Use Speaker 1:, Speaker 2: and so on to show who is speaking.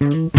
Speaker 1: Bye.